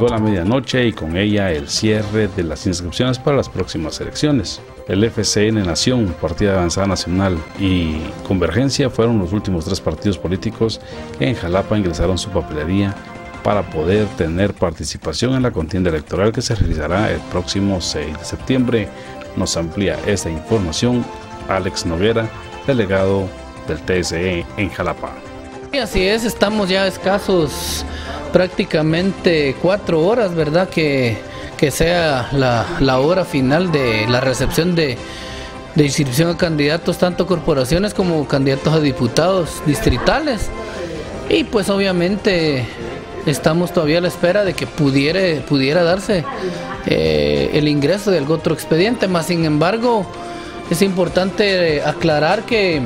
Llegó la medianoche y con ella el cierre de las inscripciones para las próximas elecciones. El FCN Nación, Partido de Avanzada Nacional y Convergencia fueron los últimos tres partidos políticos que en Jalapa ingresaron su papelería para poder tener participación en la contienda electoral que se realizará el próximo 6 de septiembre. Nos amplía esta información Alex Noguera, delegado del TSE en Jalapa. Y así es, estamos ya escasos prácticamente cuatro horas, ¿verdad? Que, que sea la, hora final de la recepción de, inscripción a candidatos, tanto corporaciones como candidatos a diputados distritales. Y pues obviamente estamos todavía a la espera de que pudiera, pudiera darse eh, el ingreso de algún otro expediente, más sin embargo es importante aclarar que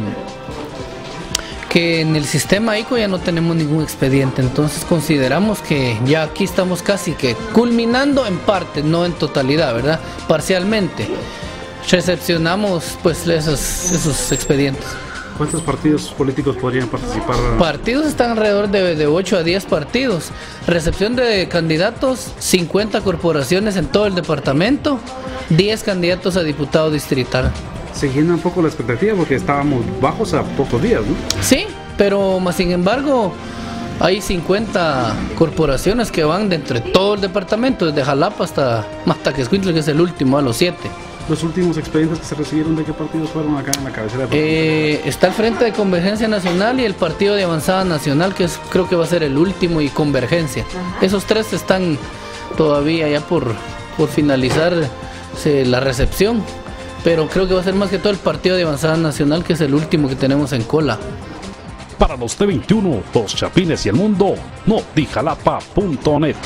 que en el sistema ICO ya no tenemos ningún expediente, entonces consideramos que ya aquí estamos casi que culminando en parte, no en totalidad, ¿verdad? Parcialmente. Recepcionamos pues esos, esos expedientes. ¿Cuántos partidos políticos podrían participar? Partidos están alrededor de, de 8 a 10 partidos. Recepción de candidatos, 50 corporaciones en todo el departamento, 10 candidatos a diputado distrital se llena un poco la expectativa porque estábamos bajos a pocos días, ¿no? Sí, pero más sin embargo hay 50 corporaciones que van de entre todo el departamento, desde Jalapa hasta Mataquescuintla, que es el último, a los 7. ¿Los últimos expedientes que se recibieron de qué partidos fueron acá en la cabecera? Eh, está el Frente de Convergencia Nacional y el Partido de Avanzada Nacional, que es, creo que va a ser el último, y Convergencia. Esos tres están todavía ya por, por finalizar la recepción pero creo que va a ser más que todo el partido de avanzada nacional, que es el último que tenemos en cola. Para los T21, los Chapines y el mundo, notijalapa.net.